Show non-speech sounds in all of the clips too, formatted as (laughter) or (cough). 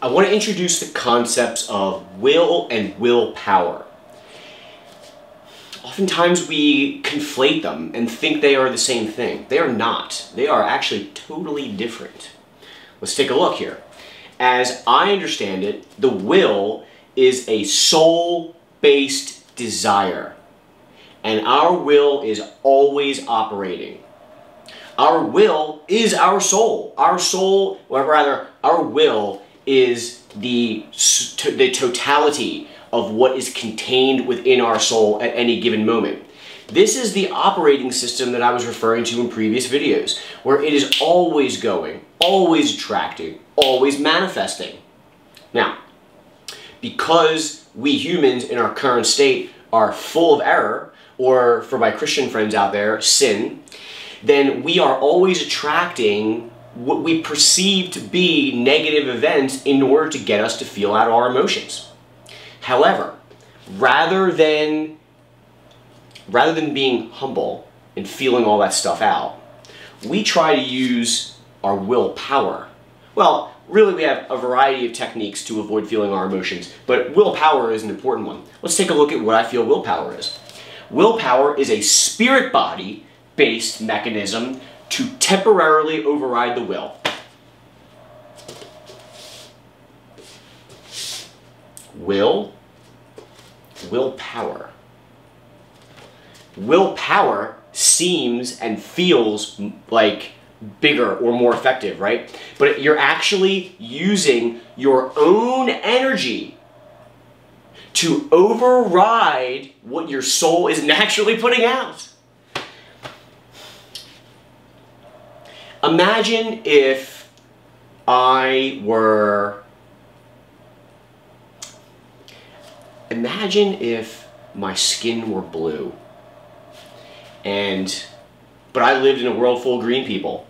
I want to introduce the concepts of will and willpower. Oftentimes we conflate them and think they are the same thing. They are not. They are actually totally different. Let's take a look here. As I understand it, the will is a soul-based desire. And our will is always operating. Our will is our soul. Our soul, or rather, our will is the, the totality of what is contained within our soul at any given moment. This is the operating system that I was referring to in previous videos, where it is always going, always attracting, always manifesting. Now, because we humans in our current state are full of error, or for my Christian friends out there, sin, then we are always attracting what we perceive to be negative events in order to get us to feel out our emotions. However, rather than rather than being humble and feeling all that stuff out, we try to use our willpower. Well, really we have a variety of techniques to avoid feeling our emotions, but willpower is an important one. Let's take a look at what I feel willpower is. Willpower is a spirit body based mechanism to temporarily override the will. Will, willpower. Willpower seems and feels like bigger or more effective, right? But you're actually using your own energy to override what your soul is (laughs) naturally putting out. Imagine if I were. Imagine if my skin were blue. And. But I lived in a world full of green people.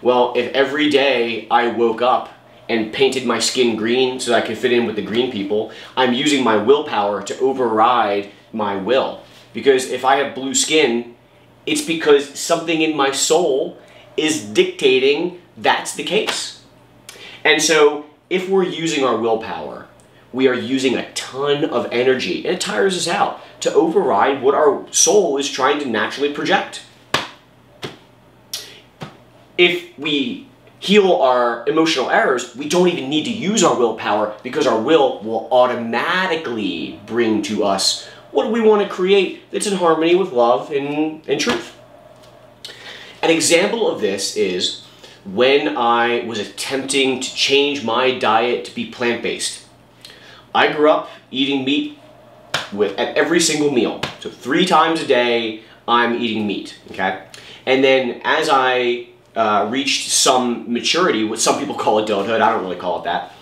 Well, if every day I woke up and painted my skin green so I could fit in with the green people, I'm using my willpower to override my will. Because if I have blue skin, it's because something in my soul is dictating that's the case. And so if we're using our willpower, we are using a ton of energy, and it tires us out, to override what our soul is trying to naturally project. If we heal our emotional errors, we don't even need to use our willpower because our will will automatically bring to us what we want to create that's in harmony with love and, and truth. An example of this is when I was attempting to change my diet to be plant-based. I grew up eating meat with at every single meal. So three times a day, I'm eating meat, okay? And then as I uh, reached some maturity, what some people call adulthood, I don't really call it that,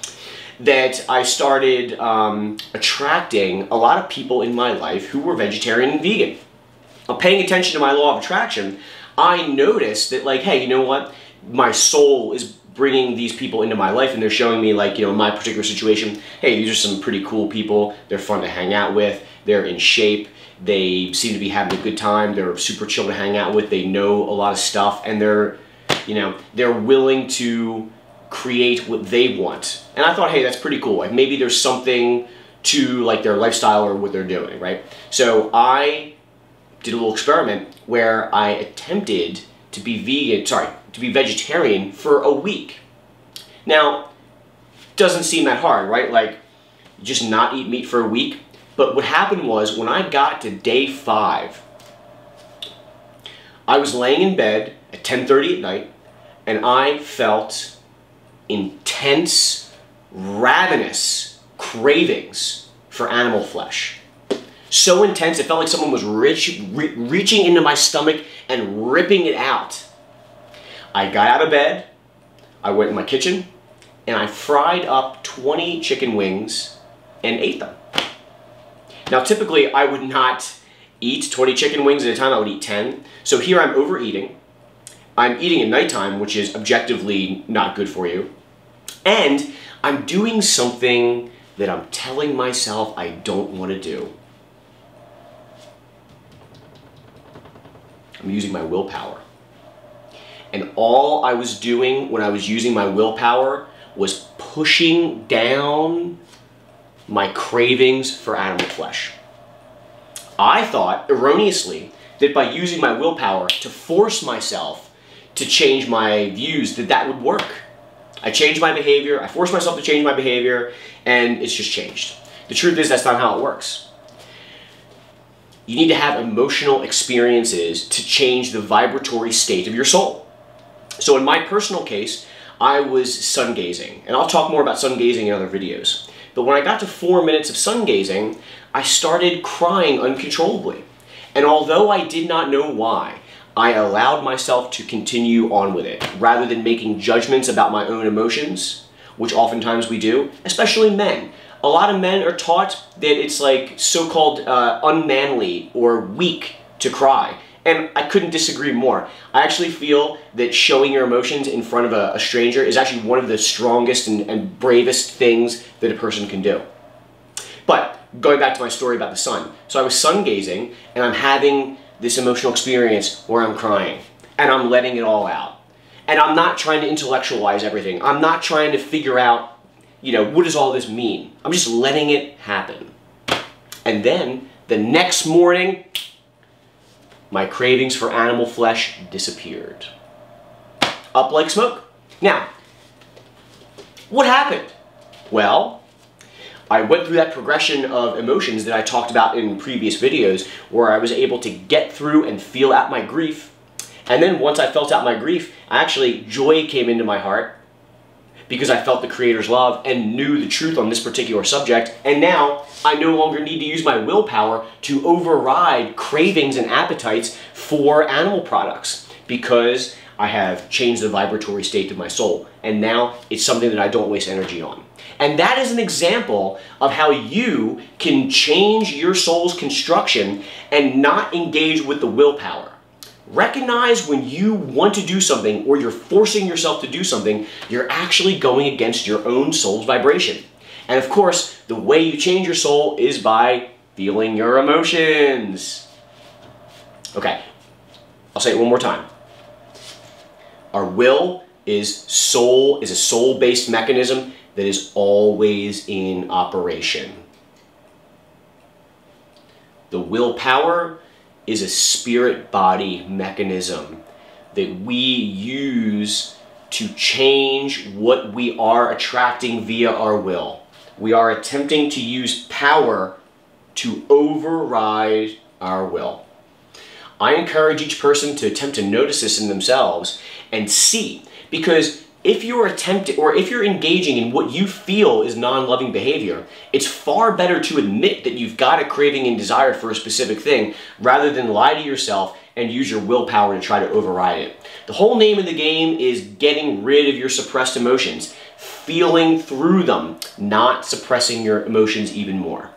that I started um, attracting a lot of people in my life who were vegetarian and vegan. I'm paying attention to my law of attraction. I noticed that like, hey, you know what? My soul is bringing these people into my life and they're showing me like, you know, my particular situation, hey, these are some pretty cool people. They're fun to hang out with. They're in shape. They seem to be having a good time. They're super chill to hang out with. They know a lot of stuff and they're, you know, they're willing to create what they want. And I thought, hey, that's pretty cool. Like maybe there's something to like their lifestyle or what they're doing, right? So I did a little experiment where I attempted to be vegan, sorry, to be vegetarian for a week. Now, doesn't seem that hard, right? Like, just not eat meat for a week. But what happened was when I got to day five, I was laying in bed at 10.30 at night and I felt intense, ravenous cravings for animal flesh so intense it felt like someone was rich, re reaching into my stomach and ripping it out. I got out of bed, I went in my kitchen, and I fried up 20 chicken wings and ate them. Now typically I would not eat 20 chicken wings at a time, I would eat 10. So here I'm overeating. I'm eating at nighttime, which is objectively not good for you. And I'm doing something that I'm telling myself I don't want to do. I'm using my willpower. And all I was doing when I was using my willpower was pushing down my cravings for animal flesh. I thought, erroneously, that by using my willpower to force myself to change my views, that that would work. I changed my behavior, I forced myself to change my behavior, and it's just changed. The truth is that's not how it works. You need to have emotional experiences to change the vibratory state of your soul. So in my personal case, I was sun gazing, and I'll talk more about sun gazing in other videos. But when I got to four minutes of sun gazing, I started crying uncontrollably. And although I did not know why, I allowed myself to continue on with it, rather than making judgments about my own emotions, which oftentimes we do, especially men. A lot of men are taught that it's like so-called uh, unmanly or weak to cry. And I couldn't disagree more. I actually feel that showing your emotions in front of a, a stranger is actually one of the strongest and, and bravest things that a person can do. But going back to my story about the sun. So I was sun gazing and I'm having this emotional experience where I'm crying and I'm letting it all out. And I'm not trying to intellectualize everything. I'm not trying to figure out, you know, what does all this mean? I'm just letting it happen. And then the next morning, my cravings for animal flesh disappeared. Up like smoke. Now, what happened? Well, I went through that progression of emotions that I talked about in previous videos where I was able to get through and feel out my grief. And then once I felt out my grief, actually joy came into my heart because I felt the Creator's love and knew the truth on this particular subject. And now I no longer need to use my willpower to override cravings and appetites for animal products because I have changed the vibratory state of my soul. And now it's something that I don't waste energy on. And that is an example of how you can change your soul's construction and not engage with the willpower. Recognize when you want to do something or you're forcing yourself to do something, you're actually going against your own soul's vibration. And of course, the way you change your soul is by feeling your emotions. Okay, I'll say it one more time. Our will is soul is a soul-based mechanism that is always in operation. The willpower is a spirit body mechanism that we use to change what we are attracting via our will. We are attempting to use power to override our will. I encourage each person to attempt to notice this in themselves and see because if you're attempting or if you're engaging in what you feel is non-loving behavior, it's far better to admit that you've got a craving and desire for a specific thing rather than lie to yourself and use your willpower to try to override it. The whole name of the game is getting rid of your suppressed emotions, feeling through them, not suppressing your emotions even more.